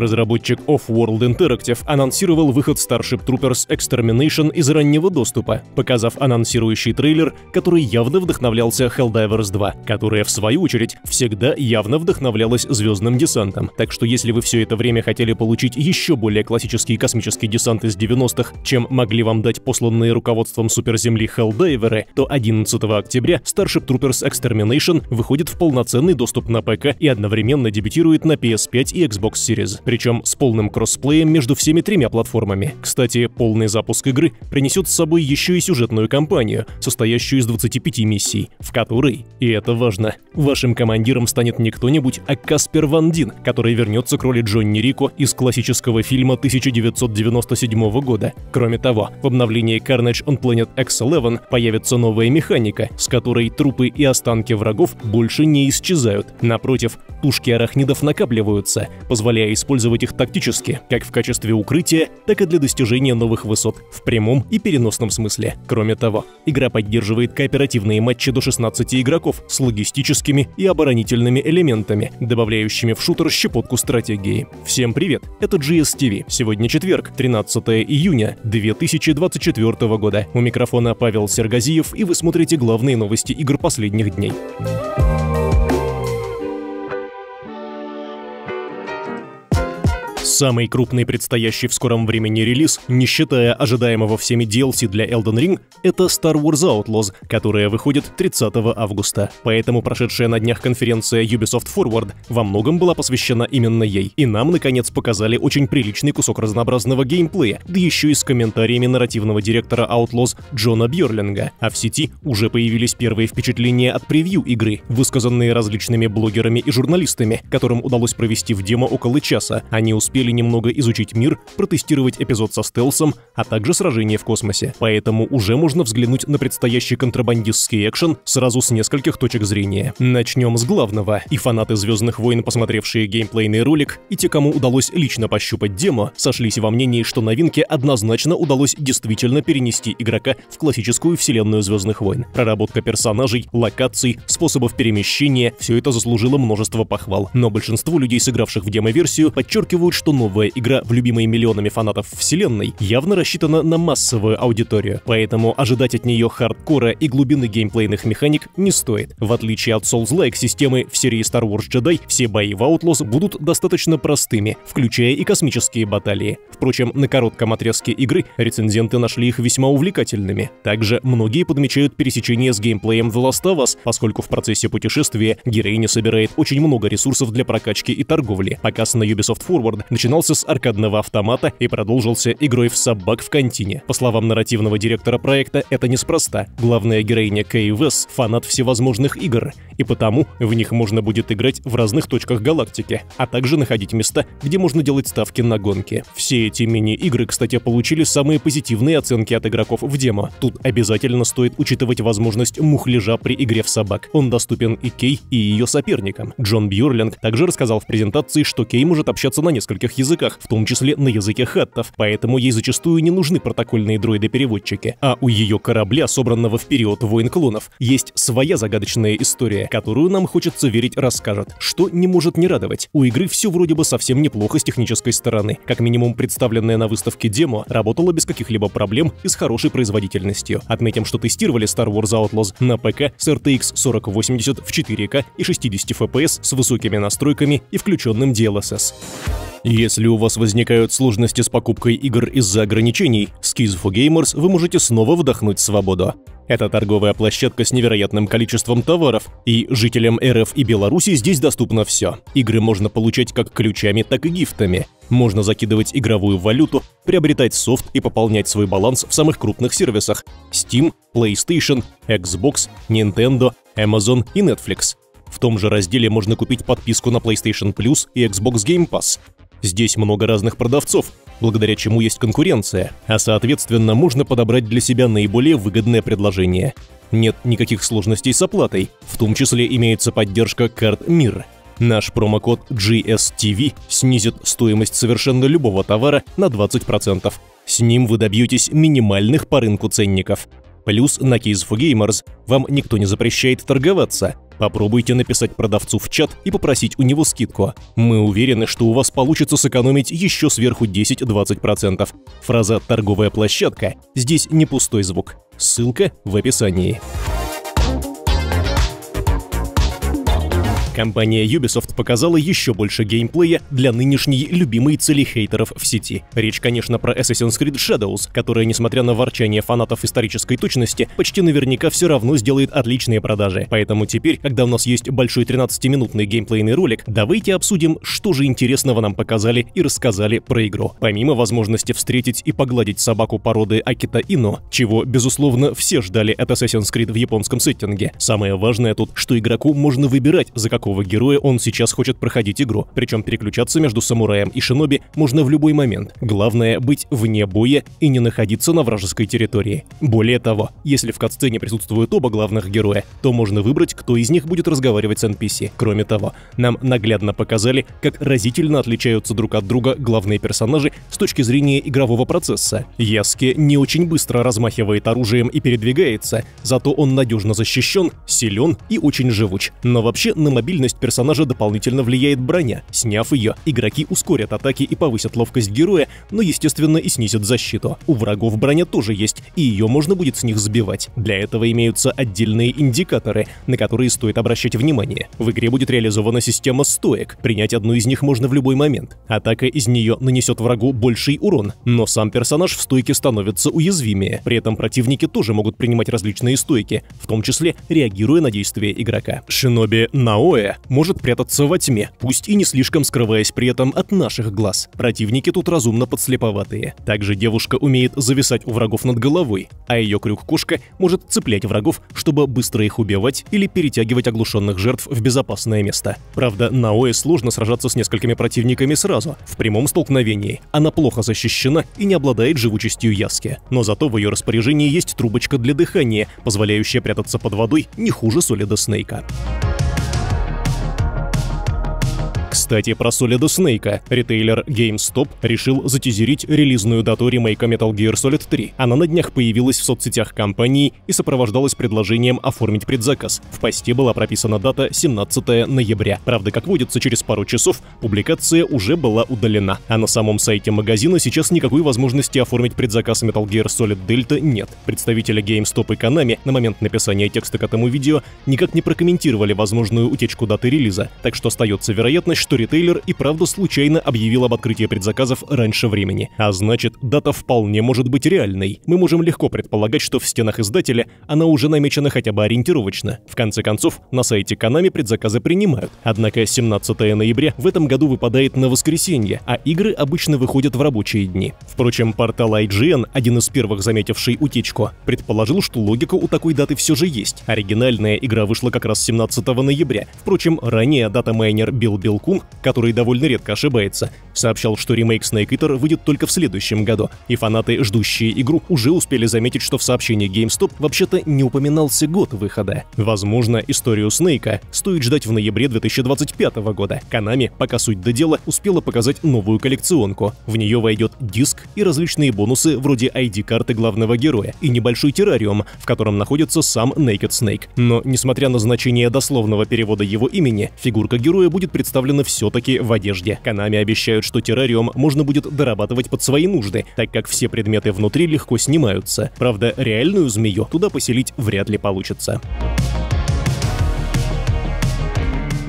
Разработчик Off-World Interactive анонсировал выход Starship Troopers Extermination из раннего доступа, показав анонсирующий трейлер, который явно вдохновлялся Helldivers 2, которая, в свою очередь, всегда явно вдохновлялась звездным десантом. Так что если вы все это время хотели получить еще более классический космический десант из 90-х, чем могли вам дать посланные руководством суперземли Helldiverы, то 11 октября Starship Troopers Extermination выходит в полноценный доступ на ПК и одновременно дебютирует на PS5 и Xbox Series причем с полным кроссплеем между всеми тремя платформами. Кстати, полный запуск игры принесет с собой еще и сюжетную кампанию, состоящую из 25 миссий, в которой, и это важно, вашим командиром станет не кто-нибудь, а Каспер Ван Дин, который вернется к роли Джонни Рико из классического фильма 1997 года. Кроме того, в обновлении Carnage on Planet X-11 появится новая механика, с которой трупы и останки врагов больше не исчезают. Напротив, тушки арахнидов накапливаются, позволяя использовать использовать их тактически, как в качестве укрытия, так и для достижения новых высот, в прямом и переносном смысле. Кроме того, игра поддерживает кооперативные матчи до 16 игроков с логистическими и оборонительными элементами, добавляющими в шутер щепотку стратегии. Всем привет, это GSTV. Сегодня четверг, 13 июня 2024 года. У микрофона Павел Сергазиев, и вы смотрите главные новости игр последних дней. Самый крупный предстоящий в скором времени релиз, не считая ожидаемого всеми DLC для Elden Ring, это Star Wars Outlaws, которая выходит 30 августа. Поэтому прошедшая на днях конференция Ubisoft Forward во многом была посвящена именно ей. И нам, наконец, показали очень приличный кусок разнообразного геймплея, да еще и с комментариями нарративного директора Outlaws Джона Бьерлинга. А в сети уже появились первые впечатления от превью игры, высказанные различными блогерами и журналистами, которым удалось провести в демо около часа. Они успели успели немного изучить мир, протестировать эпизод со стелсом, а также сражение в космосе. Поэтому уже можно взглянуть на предстоящий контрабандистский экшен сразу с нескольких точек зрения. Начнем с главного. И фанаты «Звездных войн», посмотревшие геймплейный ролик, и те, кому удалось лично пощупать демо, сошлись во мнении, что новинке однозначно удалось действительно перенести игрока в классическую вселенную «Звездных войн». Проработка персонажей, локаций, способов перемещения – все это заслужило множество похвал. Но большинство людей, сыгравших в демо-версию, подчеркивают, что новая игра в любимой миллионами фанатов вселенной явно рассчитана на массовую аудиторию, поэтому ожидать от нее хардкора и глубины геймплейных механик не стоит. В отличие от Souls-like системы в серии Star Wars Jedi, все бои в Outlaws будут достаточно простыми, включая и космические баталии. Впрочем, на коротком отрезке игры рецензенты нашли их весьма увлекательными. Также многие подмечают пересечение с геймплеем The Last of Us, поскольку в процессе путешествия героиня собирает очень много ресурсов для прокачки и торговли. Показ на Ubisoft Forward начинается начинался с аркадного автомата и продолжился игрой в собак в контине. По словам нарративного директора проекта, это неспроста. Главная героиня Кей Вес — фанат всевозможных игр, и потому в них можно будет играть в разных точках галактики, а также находить места, где можно делать ставки на гонки. Все эти мини-игры, кстати, получили самые позитивные оценки от игроков в демо. Тут обязательно стоит учитывать возможность мухляжа при игре в собак. Он доступен и Кей, и ее соперникам. Джон Бьюрлинг также рассказал в презентации, что Кей может общаться на нескольких языках, в том числе на языке хаттов, поэтому ей зачастую не нужны протокольные дроиды-переводчики. А у ее корабля, собранного в период войн клонов, есть своя загадочная история, которую нам хочется верить расскажет, что не может не радовать. У игры все вроде бы совсем неплохо с технической стороны. Как минимум представленная на выставке демо работала без каких-либо проблем и с хорошей производительностью. Отметим, что тестировали Star Wars Outlaws на ПК с RTX 4080 в 4К и 60 FPS с высокими настройками и включенным DLSS. Если у вас возникают сложности с покупкой игр из-за ограничений, с Keys for Gamers вы можете снова вдохнуть свободу. Это торговая площадка с невероятным количеством товаров, и жителям РФ и Беларуси здесь доступно все. Игры можно получать как ключами, так и гифтами. Можно закидывать игровую валюту, приобретать софт и пополнять свой баланс в самых крупных сервисах – Steam, PlayStation, Xbox, Nintendo, Amazon и Netflix. В том же разделе можно купить подписку на PlayStation Plus и Xbox Game Pass. Здесь много разных продавцов, благодаря чему есть конкуренция, а соответственно можно подобрать для себя наиболее выгодное предложение. Нет никаких сложностей с оплатой, в том числе имеется поддержка карт МИР. Наш промокод GSTV снизит стоимость совершенно любого товара на 20%. С ним вы добьетесь минимальных по рынку ценников. Плюс на Keys for Gamers вам никто не запрещает торговаться – Попробуйте написать продавцу в чат и попросить у него скидку. Мы уверены, что у вас получится сэкономить еще сверху 10-20%. Фраза «торговая площадка» здесь не пустой звук. Ссылка в описании. Компания Ubisoft показала еще больше геймплея для нынешней любимой цели хейтеров в сети. Речь, конечно, про Assassin's Creed Shadows, которая, несмотря на ворчание фанатов исторической точности, почти наверняка все равно сделает отличные продажи. Поэтому теперь, когда у нас есть большой 13-минутный геймплейный ролик, давайте обсудим, что же интересного нам показали и рассказали про игру. Помимо возможности встретить и погладить собаку породы Акита Ино, чего, безусловно, все ждали от Assassin's Creed в японском сеттинге, самое важное тут, что игроку можно выбирать, за какого какого героя он сейчас хочет проходить игру, причем переключаться между самураем и шиноби можно в любой момент. Главное быть вне боя и не находиться на вражеской территории. Более того, если в катсцене присутствуют оба главных героя, то можно выбрать, кто из них будет разговаривать с NPC. Кроме того, нам наглядно показали, как разительно отличаются друг от друга главные персонажи с точки зрения игрового процесса. Яске не очень быстро размахивает оружием и передвигается, зато он надежно защищен, силен и очень живуч. Но вообще на мобильном мобильность персонажа дополнительно влияет броня. Сняв ее, игроки ускорят атаки и повысят ловкость героя, но, естественно, и снизят защиту. У врагов броня тоже есть, и ее можно будет с них сбивать. Для этого имеются отдельные индикаторы, на которые стоит обращать внимание. В игре будет реализована система стоек, принять одну из них можно в любой момент. Атака из нее нанесет врагу больший урон, но сам персонаж в стойке становится уязвимее. При этом противники тоже могут принимать различные стойки, в том числе реагируя на действия игрока. Шиноби Наоэ может прятаться во тьме, пусть и не слишком скрываясь при этом от наших глаз. Противники тут разумно подслеповатые. Также девушка умеет зависать у врагов над головой, а ее крюк-кошка может цеплять врагов, чтобы быстро их убивать или перетягивать оглушенных жертв в безопасное место. Правда, на ОЭ сложно сражаться с несколькими противниками сразу. В прямом столкновении она плохо защищена и не обладает живучестью Яски. Но зато в ее распоряжении есть трубочка для дыхания, позволяющая прятаться под водой не хуже Солида Снейка. Кстати, про Solid Snake. Ритейлер GameStop решил затизерить релизную дату ремейка Metal Gear Solid 3. Она на днях появилась в соцсетях компании и сопровождалась предложением оформить предзаказ. В посте была прописана дата 17 ноября. Правда, как водится, через пару часов публикация уже была удалена. А на самом сайте магазина сейчас никакой возможности оформить предзаказ Metal Gear Solid Delta нет. Представители GameStop и Konami на момент написания текста к этому видео никак не прокомментировали возможную утечку даты релиза, так что остается вероятность, что ритейлер и правда случайно объявил об открытии предзаказов раньше времени. А значит, дата вполне может быть реальной. Мы можем легко предполагать, что в стенах издателя она уже намечена хотя бы ориентировочно. В конце концов, на сайте Konami предзаказы принимают. Однако 17 ноября в этом году выпадает на воскресенье, а игры обычно выходят в рабочие дни. Впрочем, портал IGN, один из первых заметивший утечку, предположил, что логика у такой даты все же есть. Оригинальная игра вышла как раз 17 ноября. Впрочем, ранее дата-майнер Билл Билку Кун, который довольно редко ошибается, сообщал, что ремейк Snake Eater выйдет только в следующем году, и фанаты, ждущие игру, уже успели заметить, что в сообщении GameStop вообще-то не упоминался год выхода. Возможно, историю Снейка стоит ждать в ноябре 2025 года. Konami, пока суть до дела, успела показать новую коллекционку. В нее войдет диск и различные бонусы вроде ID-карты главного героя и небольшой террариум, в котором находится сам Naked Snake. Но, несмотря на значение дословного перевода его имени, фигурка героя будет представлена сделаны все-таки в одежде. Канами обещают, что террариум можно будет дорабатывать под свои нужды, так как все предметы внутри легко снимаются. Правда, реальную змею туда поселить вряд ли получится.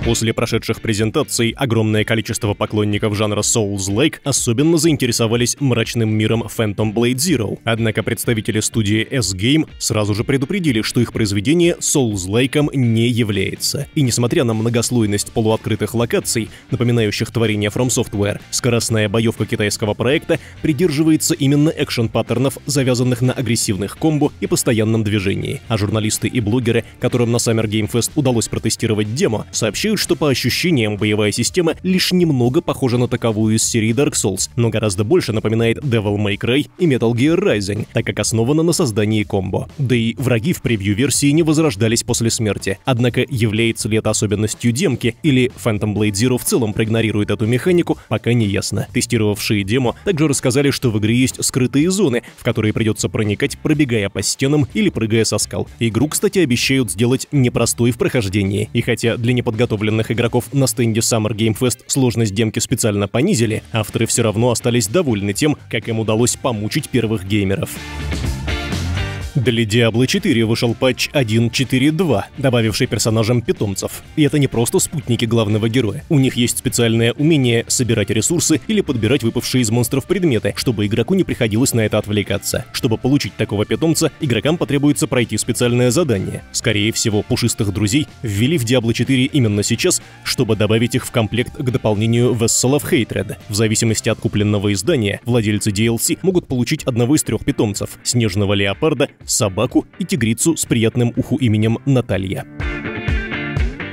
После прошедших презентаций огромное количество поклонников жанра Souls-like особенно заинтересовались мрачным миром Phantom Blade Zero. Однако представители студии S-Game сразу же предупредили, что их произведение Souls-like не является. И несмотря на многослойность полуоткрытых локаций, напоминающих творение From Software, скоростная боевка китайского проекта придерживается именно экшен-паттернов, завязанных на агрессивных комбо и постоянном движении. А журналисты и блогеры, которым на Summer Game Fest удалось протестировать демо, сообщили, отмечают, что по ощущениям боевая система лишь немного похожа на таковую из серии Dark Souls, но гораздо больше напоминает Devil May Cry и Metal Gear Rising, так как основана на создании комбо. Да и враги в превью-версии не возрождались после смерти. Однако является ли это особенностью демки или Phantom Blade Zero в целом проигнорирует эту механику, пока не ясно. Тестировавшие демо также рассказали, что в игре есть скрытые зоны, в которые придется проникать, пробегая по стенам или прыгая со скал. Игру, кстати, обещают сделать непростой в прохождении. И хотя для неподготовленных игроков на стенде Summer Game Fest сложность демки специально понизили, авторы все равно остались довольны тем, как им удалось помучить первых геймеров. Для Diablo 4 вышел патч 1.4.2, добавивший персонажам питомцев. И это не просто спутники главного героя. У них есть специальное умение собирать ресурсы или подбирать выпавшие из монстров предметы, чтобы игроку не приходилось на это отвлекаться. Чтобы получить такого питомца, игрокам потребуется пройти специальное задание. Скорее всего, пушистых друзей ввели в Diablo 4 именно сейчас, чтобы добавить их в комплект к дополнению Vessel of Hatred. В зависимости от купленного издания, владельцы DLC могут получить одного из трех питомцев – снежного леопарда, собаку и тигрицу с приятным уху именем Наталья.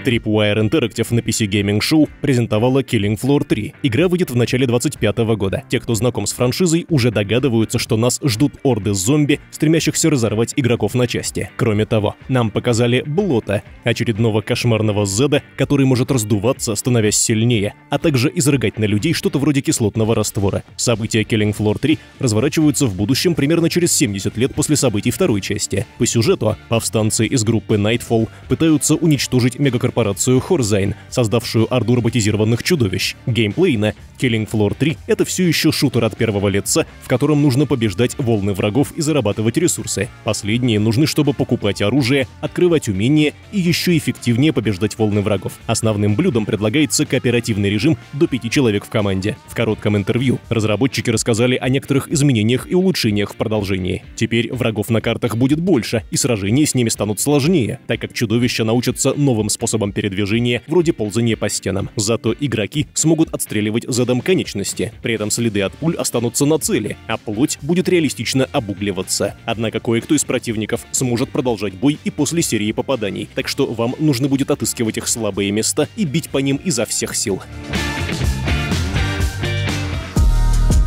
Tripwire Interactive на PC Gaming Show презентовала Killing Floor 3. Игра выйдет в начале 2025 года. Те, кто знаком с франшизой, уже догадываются, что нас ждут орды зомби, стремящихся разорвать игроков на части. Кроме того, нам показали Блота, очередного кошмарного Зеда, который может раздуваться, становясь сильнее, а также изрыгать на людей что-то вроде кислотного раствора. События Killing Floor 3 разворачиваются в будущем примерно через 70 лет после событий второй части. По сюжету, повстанцы из группы Nightfall пытаются уничтожить мегакорпорацию корпорацию Хорзайн, создавшую орду роботизированных чудовищ. Геймплейно Killing Floor 3 — это все еще шутер от первого лица, в котором нужно побеждать волны врагов и зарабатывать ресурсы. Последние нужны, чтобы покупать оружие, открывать умения и еще эффективнее побеждать волны врагов. Основным блюдом предлагается кооперативный режим до пяти человек в команде. В коротком интервью разработчики рассказали о некоторых изменениях и улучшениях в продолжении. Теперь врагов на картах будет больше, и сражения с ними станут сложнее, так как чудовища научатся новым способом способом передвижения, вроде ползания по стенам. Зато игроки смогут отстреливать задом конечности. При этом следы от пуль останутся на цели, а плоть будет реалистично обугливаться. Однако кое-кто из противников сможет продолжать бой и после серии попаданий, так что вам нужно будет отыскивать их слабые места и бить по ним изо всех сил.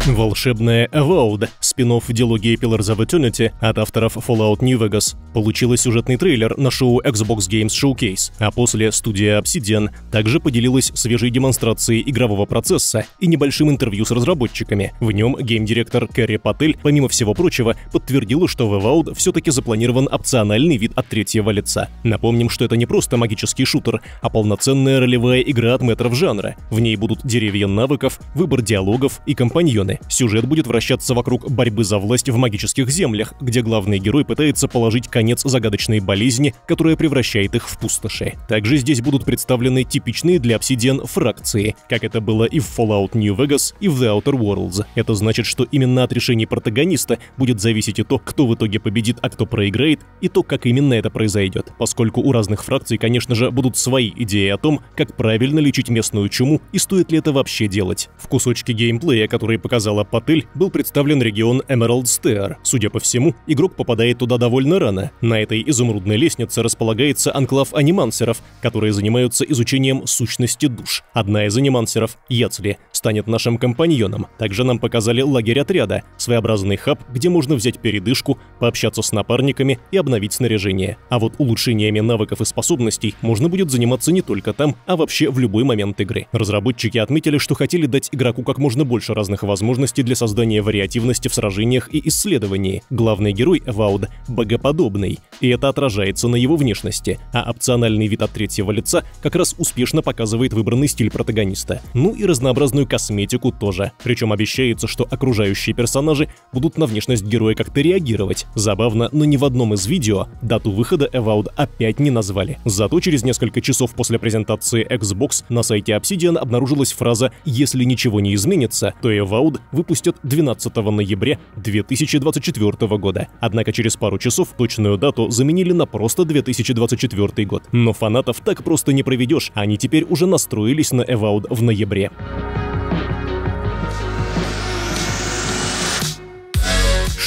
Волшебная Avowed, спин дилогии Pillars of Eternity от авторов Fallout New Vegas, получила сюжетный трейлер на шоу Xbox Games Showcase, а после студия Obsidian также поделилась свежей демонстрацией игрового процесса и небольшим интервью с разработчиками. В нем гейм-директор Кэрри Патель, помимо всего прочего, подтвердила, что в Avowed все-таки запланирован опциональный вид от третьего лица. Напомним, что это не просто магический шутер, а полноценная ролевая игра от метров жанра. В ней будут деревья навыков, выбор диалогов и компаньоны, стороны. Сюжет будет вращаться вокруг борьбы за власть в магических землях, где главный герой пытается положить конец загадочной болезни, которая превращает их в пустоши. Также здесь будут представлены типичные для Obsidian фракции, как это было и в Fallout New Vegas, и в The Outer Worlds. Это значит, что именно от решений протагониста будет зависеть и то, кто в итоге победит, а кто проиграет, и то, как именно это произойдет, поскольку у разных фракций, конечно же, будут свои идеи о том, как правильно лечить местную чуму и стоит ли это вообще делать. В кусочке геймплея, который показал сказала Патель, был представлен регион Emerald Stair. Судя по всему, игрок попадает туда довольно рано. На этой изумрудной лестнице располагается анклав анимансеров, которые занимаются изучением сущности душ. Одна из анимансеров, Яцли, станет нашим компаньоном. Также нам показали лагерь отряда, своеобразный хаб, где можно взять передышку, пообщаться с напарниками и обновить снаряжение. А вот улучшениями навыков и способностей можно будет заниматься не только там, а вообще в любой момент игры. Разработчики отметили, что хотели дать игроку как можно больше разных возможностей для создания вариативности в сражениях и исследовании. Главный герой Вауд богоподобный, и это отражается на его внешности, а опциональный вид от третьего лица как раз успешно показывает выбранный стиль протагониста. Ну и разнообразную косметику тоже. Причем обещается, что окружающие персонажи будут на внешность героя как-то реагировать. Забавно, но ни в одном из видео дату выхода Avowed опять не назвали. Зато через несколько часов после презентации Xbox на сайте Obsidian обнаружилась фраза «Если ничего не изменится, то Avowed выпустят 12 ноября 2024 года. Однако через пару часов точную дату заменили на просто 2024 год. Но фанатов так просто не проведешь, они теперь уже настроились на Avowed в ноябре.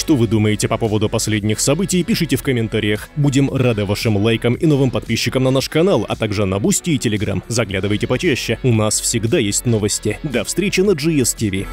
Что вы думаете по поводу последних событий, пишите в комментариях. Будем рады вашим лайкам и новым подписчикам на наш канал, а также на Boosty и Телеграм. Заглядывайте почаще, у нас всегда есть новости. До встречи на GS TV.